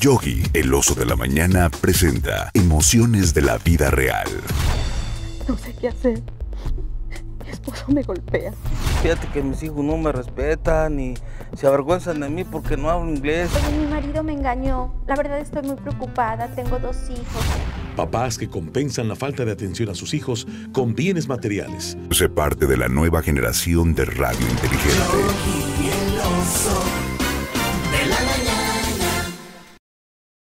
Yogi, el oso de la mañana, presenta emociones de la vida real. No sé qué hacer. Mi esposo me golpea. Fíjate que mis hijos no me respetan y se avergüenzan de mí porque no hablo inglés. Oye, mi marido me engañó. La verdad estoy muy preocupada. Tengo dos hijos. Papás que compensan la falta de atención a sus hijos con bienes materiales. Sé parte de la nueva generación de radio inteligente.